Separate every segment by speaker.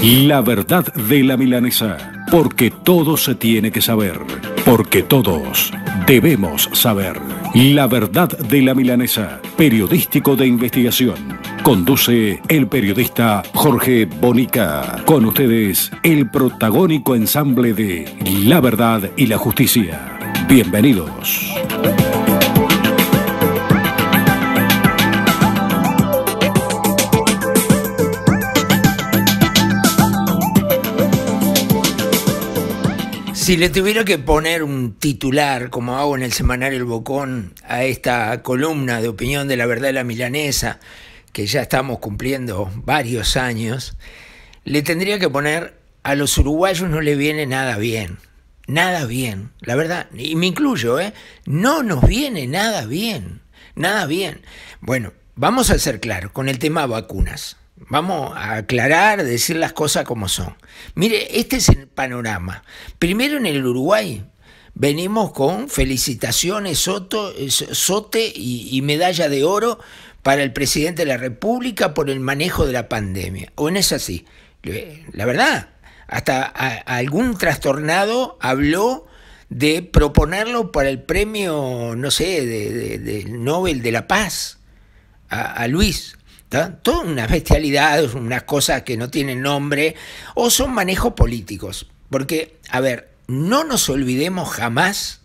Speaker 1: La verdad de la milanesa. Porque todo se tiene que saber. Porque todos debemos saber. La verdad de la milanesa. Periodístico de investigación. Conduce el periodista Jorge Bonica. Con ustedes, el protagónico ensamble de La verdad y la justicia. Bienvenidos.
Speaker 2: Si le tuviera que poner un titular, como hago en el semanario El Bocón, a esta columna de opinión de la verdad de la milanesa, que ya estamos cumpliendo varios años, le tendría que poner a los uruguayos no le viene nada bien. Nada bien, la verdad, y me incluyo, ¿eh? No nos viene nada bien, nada bien. Bueno, vamos a ser claros con el tema vacunas. Vamos a aclarar, decir las cosas como son. Mire, este es el panorama. Primero en el Uruguay venimos con felicitaciones, Soto, Sote y, medalla de oro para el presidente de la República por el manejo de la pandemia. ¿O no es así? La verdad, hasta algún trastornado habló de proponerlo para el premio, no sé, de, Nobel de la Paz a Luis. Todas unas bestialidades, unas cosas que no tienen nombre, o son manejos políticos. Porque, a ver, no nos olvidemos jamás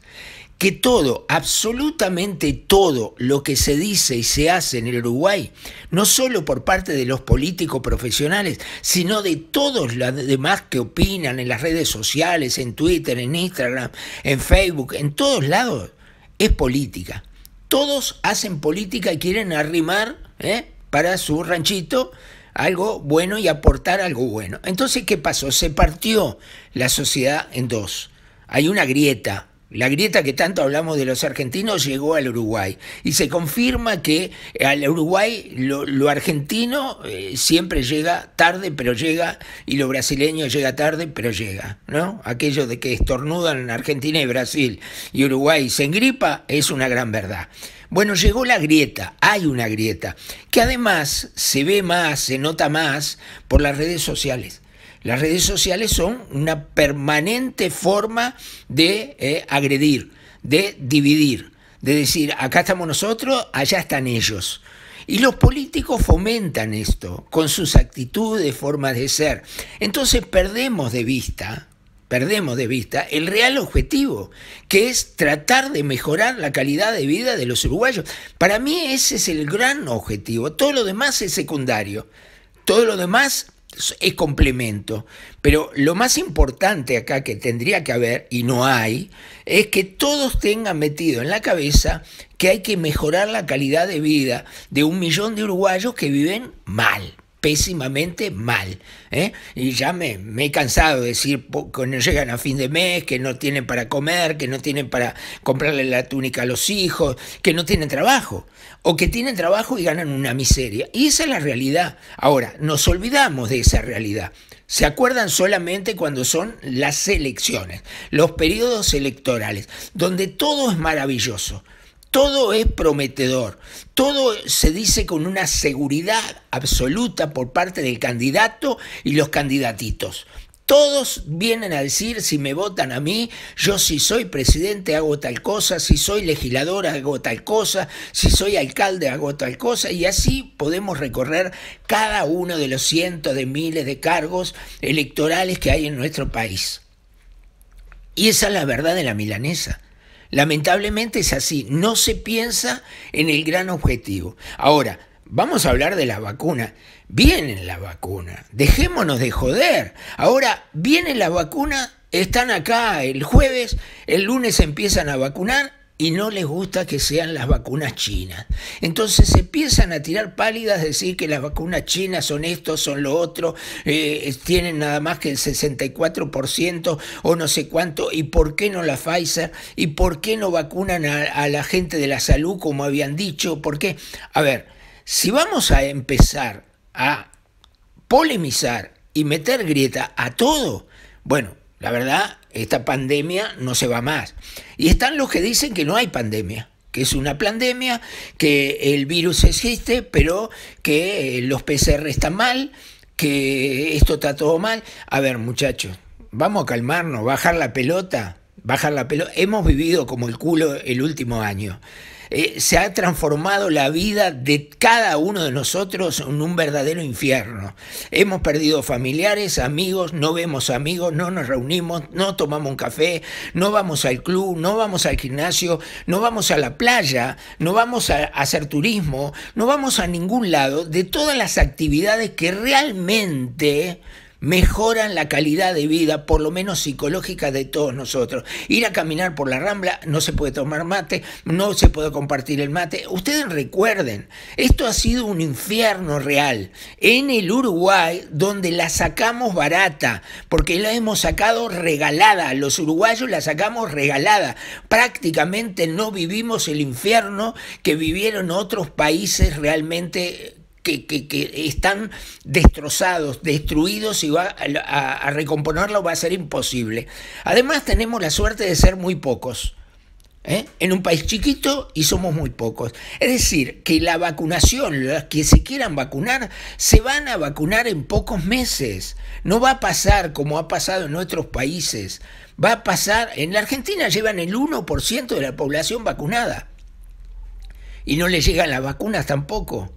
Speaker 2: que todo, absolutamente todo lo que se dice y se hace en el Uruguay, no solo por parte de los políticos profesionales, sino de todos los demás que opinan en las redes sociales, en Twitter, en Instagram, en Facebook, en todos lados, es política. Todos hacen política y quieren arrimar ¿eh? Para su ranchito algo bueno y aportar algo bueno. Entonces, ¿qué pasó? Se partió la sociedad en dos. Hay una grieta. La grieta que tanto hablamos de los argentinos llegó al Uruguay y se confirma que al Uruguay lo, argentino eh, siempre llega tarde, pero llega, y lo brasileño llega tarde, pero llega, ¿no? Aquello de que estornudan en Argentina y Brasil y Uruguay se engripa es una gran verdad. Bueno, llegó la grieta, hay una grieta, que además se ve más, se nota más por las redes sociales. Las redes sociales son una permanente forma de eh, agredir, de dividir, de decir, acá estamos nosotros, allá están ellos. Y los políticos fomentan esto con sus actitudes, formas de ser. Entonces perdemos de vista perdemos de vista el real objetivo, que es tratar de mejorar la calidad de vida de los uruguayos. Para mí ese es el gran objetivo, todo lo demás es secundario, todo lo demás es complemento, pero lo más importante acá que tendría que haber, y no hay, es que todos tengan metido en la cabeza que hay que mejorar la calidad de vida de un millón de uruguayos que viven mal pésimamente mal. ¿eh? Y ya me, me, he cansado de decir que no llegan a fin de mes, que no tienen para comer, que no tienen para comprarle la túnica a los hijos, que no tienen trabajo, o que tienen trabajo y ganan una miseria. Y esa es la realidad. Ahora, nos olvidamos de esa realidad. Se acuerdan solamente cuando son las elecciones, los periodos electorales, donde todo es maravilloso todo es prometedor, todo se dice con una seguridad absoluta por parte del candidato y los candidatitos. Todos vienen a decir, si me votan a mí, yo si soy presidente hago tal cosa, si soy legislador hago tal cosa, si soy alcalde hago tal cosa, y así podemos recorrer cada uno de los cientos de miles de cargos electorales que hay en nuestro país. Y esa es la verdad de la milanesa. Lamentablemente es así, no se piensa en el gran objetivo. Ahora, vamos a hablar de la vacuna. Viene la vacuna, dejémonos de joder. Ahora, viene la vacuna, están acá el jueves, el lunes empiezan a vacunar y no les gusta que sean las vacunas chinas. Entonces se empiezan a tirar pálidas, decir que las vacunas chinas son esto, son lo otro, eh, tienen nada más que el 64% o no sé cuánto, y por qué no la Pfizer, y por qué no vacunan a, a la gente de la salud como habían dicho, por qué. A ver, si vamos a empezar a polemizar y meter grieta a todo, bueno, la verdad, esta pandemia no se va más. Y están los que dicen que no hay pandemia, que es una pandemia, que el virus existe, pero que eh, los PCR están mal, que esto está todo mal. A ver, muchachos, vamos a calmarnos, bajar la pelota, bajar la pelota. Hemos vivido como el culo el último año. Eh, se ha transformado la vida de cada uno de nosotros en un verdadero infierno. Hemos perdido familiares, amigos, no vemos amigos, no nos reunimos, no tomamos un café, no vamos al club, no vamos al gimnasio, no vamos a la playa, no vamos a hacer turismo, no vamos a ningún lado de todas las actividades que realmente mejoran la calidad de vida, por lo menos psicológica, de todos nosotros. Ir a caminar por la rambla, no se puede tomar mate, no se puede compartir el mate. Ustedes recuerden, esto ha sido un infierno real en el Uruguay, donde la sacamos barata, porque la hemos sacado regalada. Los uruguayos la sacamos regalada. Prácticamente no vivimos el infierno que vivieron otros países realmente que, están destrozados, destruidos y va a, recomponerlo va a ser imposible. Además tenemos la suerte de ser muy pocos. ¿eh? En un país chiquito y somos muy pocos. Es decir, que la vacunación, los que se quieran vacunar, se van a vacunar en pocos meses. No va a pasar como ha pasado en otros países. Va a pasar, en la Argentina llevan el 1% de la población vacunada. Y no le llegan las vacunas tampoco.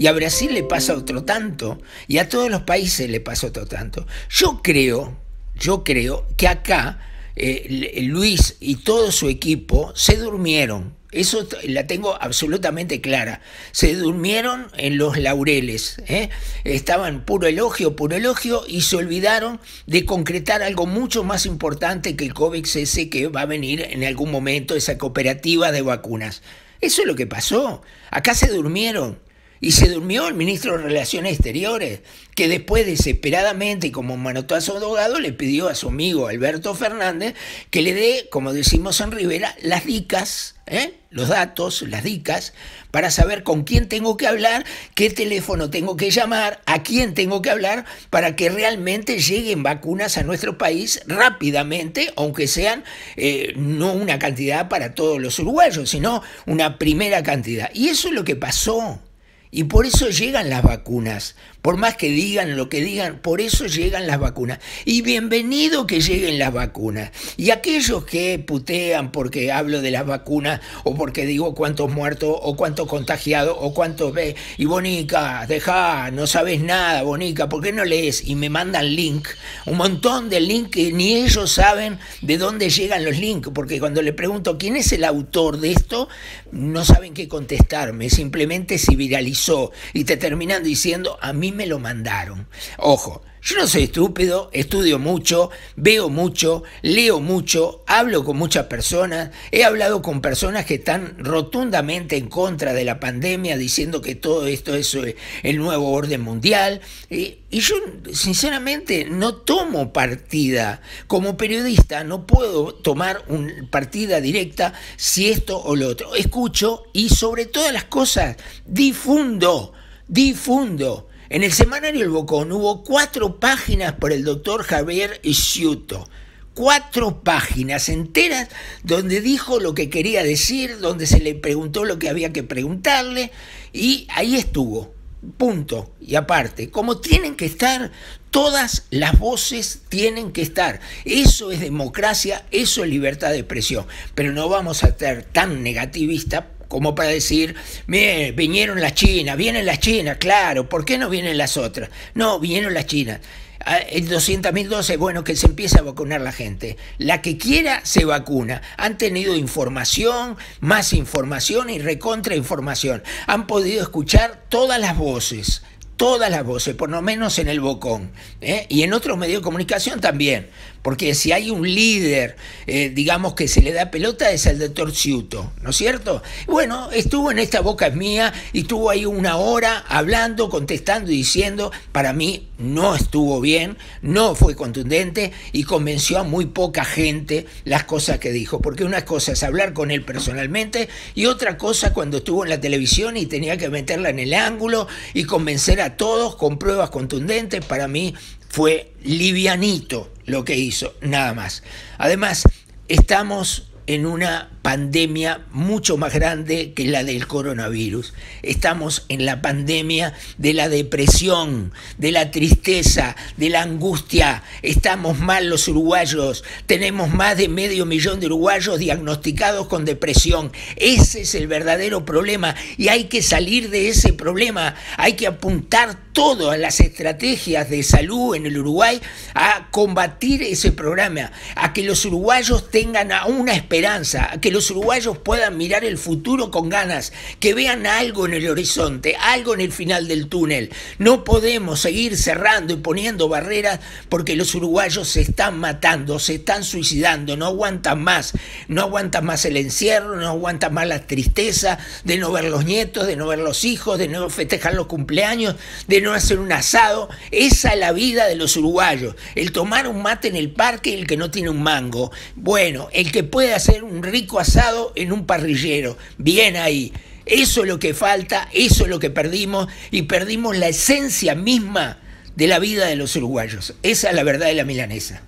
Speaker 2: Y a Brasil le pasa otro tanto. Y a todos los países le pasa otro tanto. Yo creo, yo creo que acá eh, Luis y todo su equipo se durmieron. Eso la tengo absolutamente clara. Se durmieron en los laureles. ¿eh? Estaban puro elogio, puro elogio y se olvidaron de concretar algo mucho más importante que el COVEX ese que va a venir en algún momento, esa cooperativa de vacunas. Eso es lo que pasó. Acá se durmieron. Y se durmió el ministro de Relaciones Exteriores, que después desesperadamente y como manotazo abogado le pidió a su amigo Alberto Fernández que le dé, como decimos en Rivera, las dicas, ¿eh? los datos, las dicas, para saber con quién tengo que hablar, qué teléfono tengo que llamar, a quién tengo que hablar, para que realmente lleguen vacunas a nuestro país rápidamente, aunque sean eh, no una cantidad para todos los uruguayos, sino una primera cantidad. Y eso es lo que pasó. Y por eso llegan las vacunas, por más que digan lo que digan, por eso llegan las vacunas. Y bienvenido que lleguen las vacunas. Y aquellos que putean porque hablo de las vacunas o porque digo cuántos muertos o cuántos contagiados o cuántos ve. Y Bonica, deja, no sabes nada, Bonica, ¿por qué no lees? Y me mandan link, un montón de link que ni ellos saben de dónde llegan los links, porque cuando le pregunto quién es el autor de esto, no saben qué contestarme, simplemente se viralizó y te terminan diciendo a mí me lo mandaron. Ojo, yo no soy estúpido, estudio mucho, veo mucho, leo mucho, hablo con muchas personas, he hablado con personas que están rotundamente en contra de la pandemia, diciendo que todo esto es eh, el nuevo orden mundial. Y, yo, sinceramente, no tomo partida. Como periodista no puedo tomar una partida directa si esto o lo otro. Escucho y sobre todas las cosas difundo, difundo. En el semanario El Bocón hubo cuatro páginas por el doctor Javier Isciuto. Cuatro páginas enteras donde dijo lo que quería decir, donde se le preguntó lo que había que preguntarle y ahí estuvo. Punto. Y aparte, como tienen que estar, todas las voces tienen que estar. Eso es democracia, eso es libertad de expresión. Pero no vamos a ser tan negativistas como para decir, mire, vinieron las chinas, vienen las chinas, claro, ¿por qué no vienen las otras? No, vinieron las chinas. Ah, el 200.000 dosis, bueno, que se empiece a vacunar la gente. La que quiera se vacuna. Han tenido información, más información y recontra información. Han podido escuchar todas las voces todas las voces, por lo menos en el Bocón, ¿eh? y en otros medios de comunicación también, porque si hay un líder, eh, digamos, que se le da pelota, es el doctor Ciuto, ¿no es cierto? Bueno, estuvo en esta boca mía y estuvo ahí una hora hablando, contestando y diciendo, para mí no estuvo bien, no fue contundente y convenció a muy poca gente las cosas que dijo, porque una cosa es hablar con él personalmente y otra cosa cuando estuvo en la televisión y tenía que meterla en el ángulo y convencer a todos con pruebas contundentes, para mí fue livianito lo que hizo, nada más. Además, estamos en una pandemia mucho más grande que la del coronavirus. Estamos en la pandemia de la depresión, de la tristeza, de la angustia. Estamos mal los uruguayos. Tenemos más de medio millón de uruguayos diagnosticados con depresión. Ese es el verdadero problema y hay que salir de ese problema. Hay que apuntar todas las estrategias de salud en el Uruguay a combatir ese programa, a que los uruguayos tengan una esperanza, a que los uruguayos puedan mirar el futuro con ganas, que vean algo en el horizonte, algo en el final del túnel. No podemos seguir cerrando y poniendo barreras porque los uruguayos se están matando, se están suicidando, no aguantan más, no aguantan más el encierro, no aguantan más la tristeza de no ver los nietos, de no ver los hijos, de no festejar los cumpleaños, de no hacer un asado. Esa es la vida de los uruguayos. El tomar un mate en el parque, el que no tiene un mango. Bueno, el que puede hacer un rico asado en un parrillero. Bien ahí. Eso es lo que falta, eso es lo que perdimos y perdimos la esencia misma de la vida de los uruguayos. Esa es la verdad de la milanesa.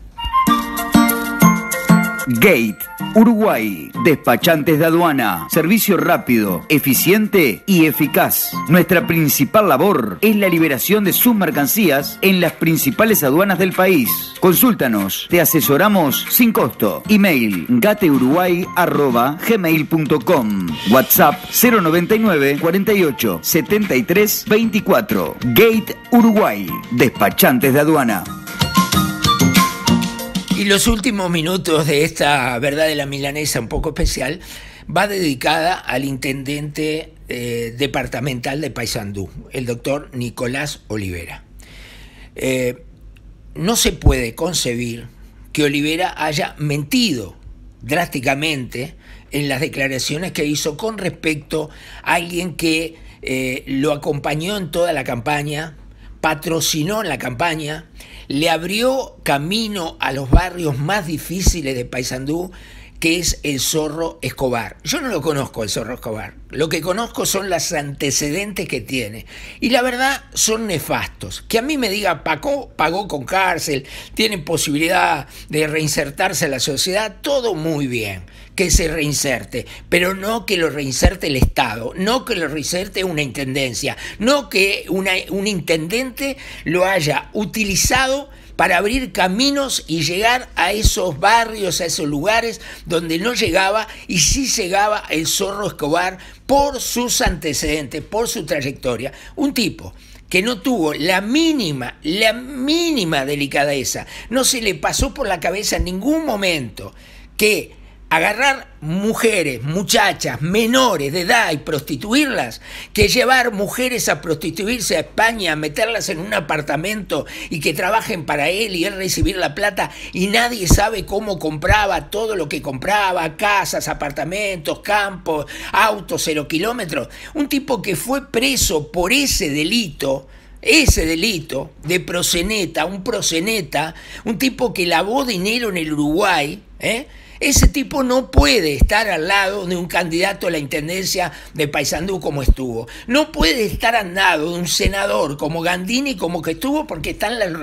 Speaker 3: Gate, Uruguay. Despachantes de aduana. Servicio rápido, eficiente y eficaz. Nuestra principal labor es la liberación de sus mercancías en las principales aduanas del país. Consúltanos, te asesoramos sin costo. Email gateuruguay.gmail.com WhatsApp 099 48 73 24 Gate Uruguay. Despachantes de aduana.
Speaker 2: Y los últimos minutos de esta verdad de la milanesa un poco especial va dedicada al intendente eh, departamental de Paysandú, el doctor Nicolás Olivera. Eh, no se puede concebir que Olivera haya mentido drásticamente en las declaraciones que hizo con respecto a alguien que eh, lo acompañó en toda la campaña, patrocinó en la campaña, le abrió camino a los barrios más difíciles de Paysandú, que es el zorro Escobar. Yo no lo conozco, el zorro Escobar. Lo que conozco son los antecedentes que tiene. Y la verdad son nefastos. Que a mí me diga, pagó, pagó con cárcel, tiene posibilidad de reinsertarse a la sociedad, todo muy bien que se reinserte, pero no que lo reinserte el Estado, no que lo reinserte una intendencia, no que un intendente lo haya utilizado para abrir caminos y llegar a esos barrios, a esos lugares donde no llegaba y sí llegaba el zorro Escobar por sus antecedentes, por su trayectoria. Un tipo que no tuvo la mínima, la mínima delicadeza, no se le pasó por la cabeza en ningún momento que agarrar mujeres, muchachas, menores de edad y prostituirlas, que llevar mujeres a prostituirse a España, meterlas en un apartamento y que trabajen para él y él recibir la plata y nadie sabe cómo compraba todo lo que compraba, casas, apartamentos, campos, autos, cero kilómetros. Un tipo que fue preso por ese delito, ese delito de proseneta, un proseneta, un tipo que lavó dinero en el Uruguay, ¿eh? Ese tipo no puede estar al lado de un candidato a la intendencia de Paysandú como estuvo. No puede estar al lado de un senador como Gandini como que estuvo porque están en los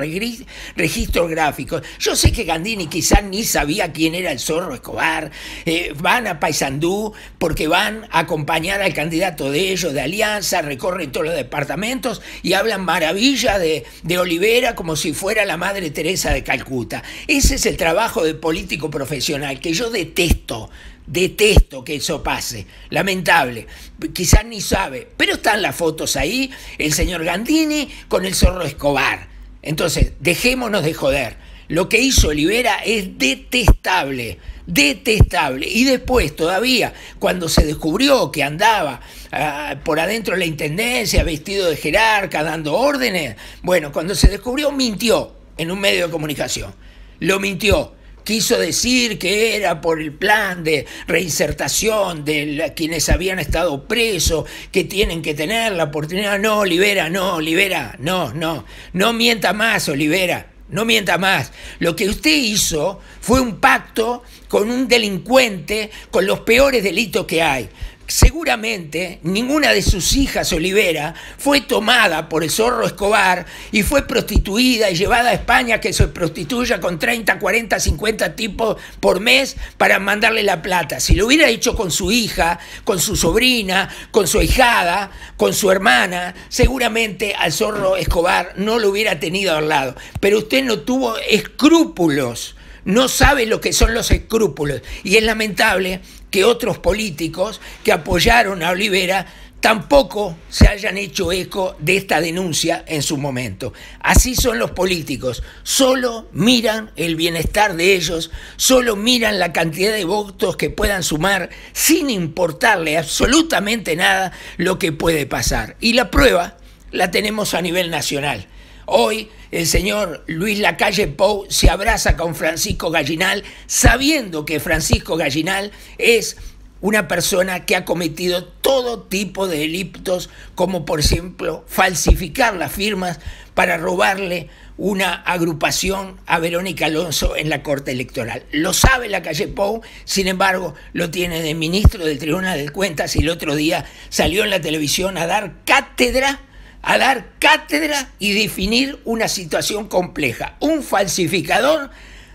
Speaker 2: registros gráficos. Yo sé que Gandini quizás ni sabía quién era el zorro Escobar. Eh, van a Paysandú porque van a acompañar al candidato de ellos, de Alianza, recorren todos los departamentos y hablan maravilla de, de Olivera como si fuera la Madre Teresa de Calcuta. Ese es el trabajo de político profesional yo detesto, detesto que eso pase, lamentable, quizás ni sabe, pero están las fotos ahí, el señor Gandini con el zorro Escobar. Entonces, dejémonos de joder. Lo que hizo Olivera es detestable, detestable. Y después, todavía, cuando se descubrió que andaba ah, por adentro de la intendencia, vestido de jerarca, dando órdenes, bueno, cuando se descubrió, mintió en un medio de comunicación. Lo mintió quiso decir que era por el plan de reinsertación de quienes habían estado presos, que tienen que tener la oportunidad. No, Olivera, no, Olivera, no, no, no mienta más, Olivera. No mienta más. Lo que usted hizo fue un pacto con un delincuente, con los peores delitos que hay seguramente ninguna de sus hijas Olivera fue tomada por el zorro Escobar y fue prostituida y llevada a España que se prostituya con 30, 40, 50 tipos por mes para mandarle la plata. Si lo hubiera hecho con su hija, con su sobrina, con su hijada, con su hermana, seguramente al zorro Escobar no lo hubiera tenido al lado. Pero usted no tuvo escrúpulos no sabe lo que son los escrúpulos. Y es lamentable que otros políticos que apoyaron a Olivera tampoco se hayan hecho eco de esta denuncia en su momento. Así son los políticos, solo miran el bienestar de ellos, solo miran la cantidad de votos que puedan sumar sin importarle absolutamente nada lo que puede pasar. Y la prueba la tenemos a nivel nacional. Hoy el señor Luis Lacalle Pou se abraza con Francisco Gallinal, sabiendo que Francisco Gallinal es una persona que ha cometido todo tipo de delitos, como por ejemplo falsificar las firmas para robarle una agrupación a Verónica Alonso en la Corte Electoral. Lo sabe la calle Pou, sin embargo, lo tiene de ministro del Tribunal de Cuentas y el otro día salió en la televisión a dar cátedra a dar cátedra y definir una situación compleja. Un falsificador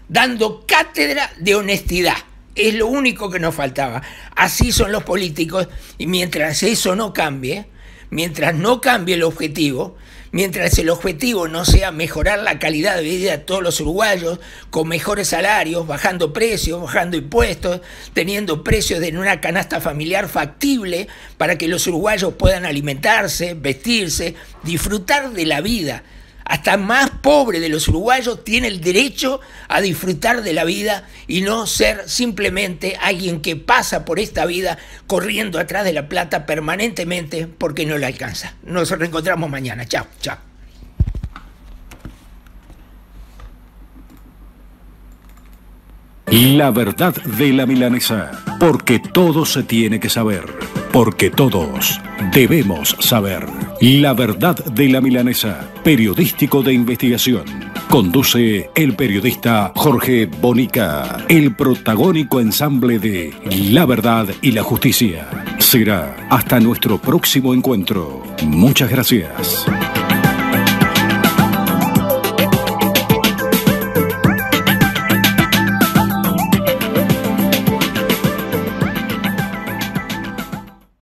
Speaker 2: dando cátedra de honestidad. Es lo único que nos faltaba. Así son los políticos y mientras eso no cambie, mientras no cambie el objetivo, mientras el objetivo no sea mejorar la calidad de vida de todos los uruguayos, con mejores salarios, bajando precios, bajando impuestos, teniendo precios de una canasta familiar factible para que los uruguayos puedan alimentarse, vestirse, disfrutar de la vida hasta más pobre de los uruguayos tiene el derecho a disfrutar de la vida y no ser simplemente alguien que pasa por esta vida corriendo atrás de la plata permanentemente porque no la alcanza. Nos reencontramos mañana. Chao, chao.
Speaker 1: La verdad de la milanesa, porque todo se tiene que saber, porque todos debemos saber. La verdad de la milanesa, periodístico de investigación. Conduce el periodista Jorge Bonica, el protagónico ensamble de La verdad y la justicia. Será hasta nuestro próximo encuentro. Muchas gracias.